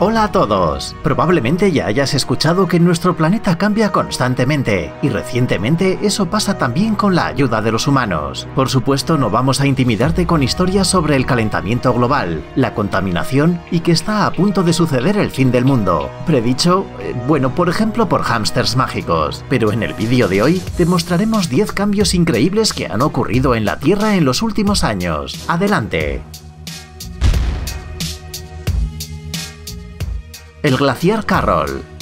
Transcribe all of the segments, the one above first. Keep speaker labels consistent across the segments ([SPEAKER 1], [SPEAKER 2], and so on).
[SPEAKER 1] Hola a todos. Probablemente ya hayas escuchado que nuestro planeta cambia constantemente y recientemente eso pasa también con la ayuda de los humanos. Por supuesto no vamos a intimidarte con historias sobre el calentamiento global, la contaminación y que está a punto de suceder el fin del mundo. Predicho, eh, bueno, por ejemplo por hámsters mágicos. Pero en el vídeo de hoy te mostraremos 10 cambios increíbles que han ocurrido en la Tierra en los últimos años. Adelante. El glaciar Carroll.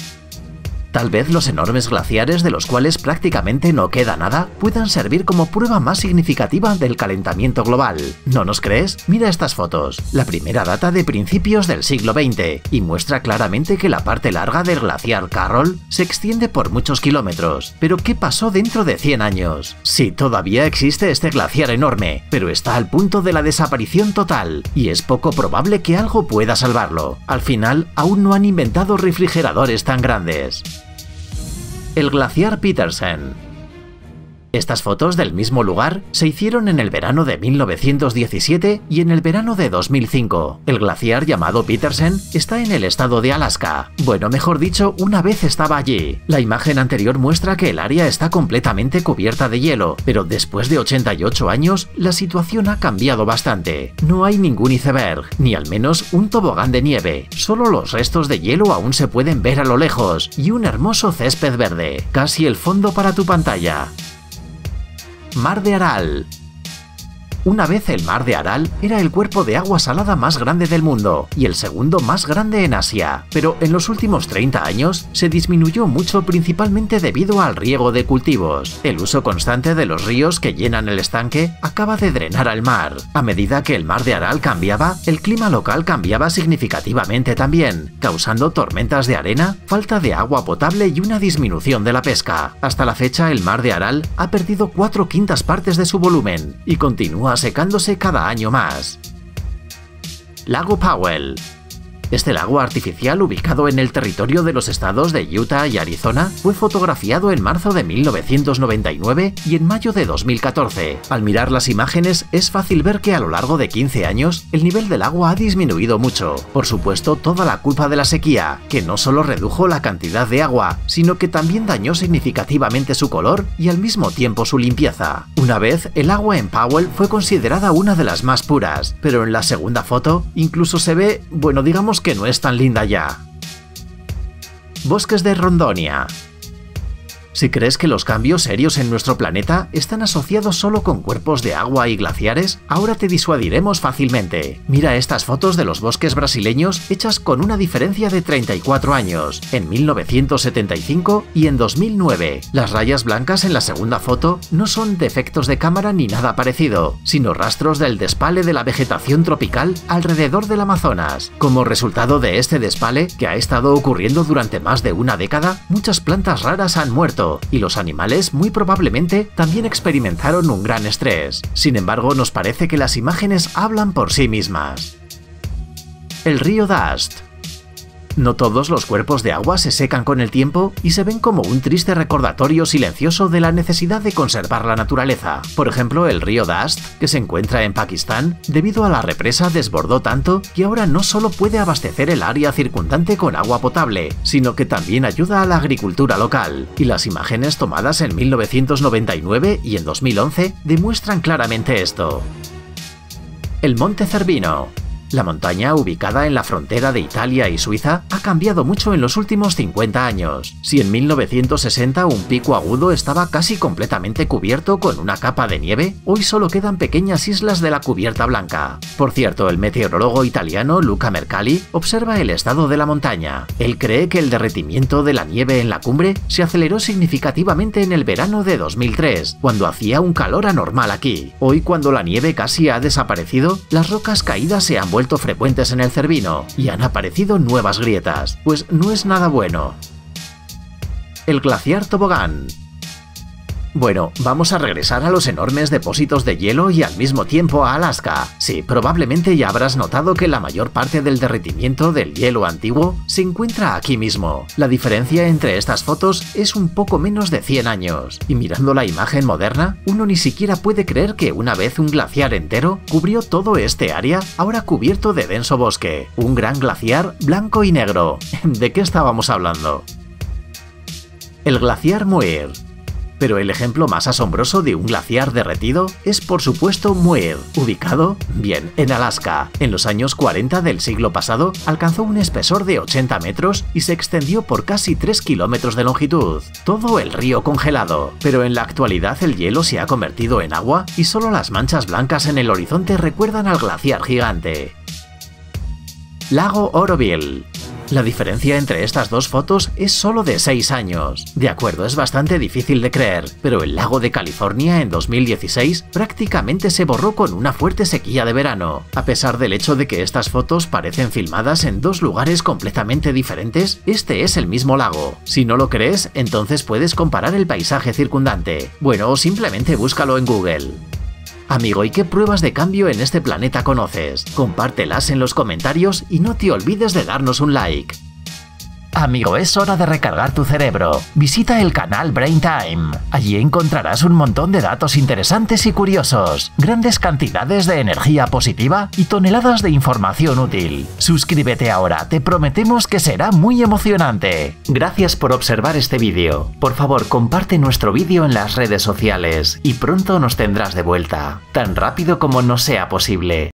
[SPEAKER 1] Tal vez los enormes glaciares de los cuales prácticamente no queda nada puedan servir como prueba más significativa del calentamiento global. ¿No nos crees? Mira estas fotos. La primera data de principios del siglo XX y muestra claramente que la parte larga del glaciar Carroll se extiende por muchos kilómetros. Pero ¿qué pasó dentro de 100 años? Sí, todavía existe este glaciar enorme, pero está al punto de la desaparición total y es poco probable que algo pueda salvarlo. Al final, aún no han inventado refrigeradores tan grandes el glaciar Petersen. Estas fotos del mismo lugar se hicieron en el verano de 1917 y en el verano de 2005. El glaciar llamado Petersen está en el estado de Alaska. Bueno, mejor dicho, una vez estaba allí. La imagen anterior muestra que el área está completamente cubierta de hielo, pero después de 88 años, la situación ha cambiado bastante. No hay ningún iceberg, ni al menos un tobogán de nieve. Solo los restos de hielo aún se pueden ver a lo lejos y un hermoso césped verde, casi el fondo para tu pantalla. Mar de Aral. Una vez el mar de Aral era el cuerpo de agua salada más grande del mundo y el segundo más grande en Asia, pero en los últimos 30 años se disminuyó mucho principalmente debido al riego de cultivos. El uso constante de los ríos que llenan el estanque acaba de drenar al mar. A medida que el mar de Aral cambiaba, el clima local cambiaba significativamente también, causando tormentas de arena, falta de agua potable y una disminución de la pesca. Hasta la fecha el mar de Aral ha perdido cuatro quintas partes de su volumen y continúa secándose cada año más. Lago Powell este lago artificial ubicado en el territorio de los estados de Utah y Arizona fue fotografiado en marzo de 1999 y en mayo de 2014. Al mirar las imágenes es fácil ver que a lo largo de 15 años el nivel del agua ha disminuido mucho. Por supuesto toda la culpa de la sequía, que no solo redujo la cantidad de agua, sino que también dañó significativamente su color y al mismo tiempo su limpieza. Una vez el agua en Powell fue considerada una de las más puras, pero en la segunda foto incluso se ve, bueno digamos que no es tan linda ya. Bosques de Rondonia si crees que los cambios serios en nuestro planeta están asociados solo con cuerpos de agua y glaciares, ahora te disuadiremos fácilmente. Mira estas fotos de los bosques brasileños hechas con una diferencia de 34 años, en 1975 y en 2009. Las rayas blancas en la segunda foto no son defectos de cámara ni nada parecido, sino rastros del despale de la vegetación tropical alrededor del Amazonas. Como resultado de este despale, que ha estado ocurriendo durante más de una década, muchas plantas raras han muerto y los animales muy probablemente también experimentaron un gran estrés. Sin embargo, nos parece que las imágenes hablan por sí mismas. El río Dust no todos los cuerpos de agua se secan con el tiempo y se ven como un triste recordatorio silencioso de la necesidad de conservar la naturaleza. Por ejemplo, el río Dast, que se encuentra en Pakistán, debido a la represa desbordó tanto que ahora no solo puede abastecer el área circundante con agua potable, sino que también ayuda a la agricultura local. Y las imágenes tomadas en 1999 y en 2011 demuestran claramente esto. El Monte Cervino la montaña, ubicada en la frontera de Italia y Suiza, ha cambiado mucho en los últimos 50 años. Si en 1960 un pico agudo estaba casi completamente cubierto con una capa de nieve, hoy solo quedan pequeñas islas de la cubierta blanca. Por cierto, el meteorólogo italiano Luca Mercalli observa el estado de la montaña. Él cree que el derretimiento de la nieve en la cumbre se aceleró significativamente en el verano de 2003, cuando hacía un calor anormal aquí. Hoy, cuando la nieve casi ha desaparecido, las rocas caídas se han vuelto frecuentes en el Cervino y han aparecido nuevas grietas, pues no es nada bueno. El glaciar Tobogán Bueno, vamos a regresar a los enormes depósitos de hielo y al mismo tiempo a Alaska. Sí, probablemente ya habrás notado que la mayor parte del derretimiento del hielo antiguo se encuentra aquí mismo. La diferencia entre estas fotos es un poco menos de 100 años, y mirando la imagen moderna, uno ni siquiera puede creer que una vez un glaciar entero cubrió todo este área, ahora cubierto de denso bosque, un gran glaciar blanco y negro. ¿De qué estábamos hablando? El glaciar Muir pero el ejemplo más asombroso de un glaciar derretido es por supuesto Muir, ubicado, bien, en Alaska. En los años 40 del siglo pasado alcanzó un espesor de 80 metros y se extendió por casi 3 kilómetros de longitud. Todo el río congelado, pero en la actualidad el hielo se ha convertido en agua y solo las manchas blancas en el horizonte recuerdan al glaciar gigante. Lago Oroville la diferencia entre estas dos fotos es solo de 6 años. De acuerdo, es bastante difícil de creer, pero el lago de California en 2016 prácticamente se borró con una fuerte sequía de verano. A pesar del hecho de que estas fotos parecen filmadas en dos lugares completamente diferentes, este es el mismo lago. Si no lo crees, entonces puedes comparar el paisaje circundante. Bueno, simplemente búscalo en Google. Amigo, ¿y qué pruebas de cambio en este planeta conoces? Compártelas en los comentarios y no te olvides de darnos un like. Amigo, es hora de recargar tu cerebro. Visita el canal Brain Time. Allí encontrarás un montón de datos interesantes y curiosos, grandes cantidades de energía positiva y toneladas de información útil. Suscríbete ahora, te prometemos que será muy emocionante. Gracias por observar este vídeo. Por favor, comparte nuestro vídeo en las redes sociales y pronto nos tendrás de vuelta, tan rápido como nos sea posible.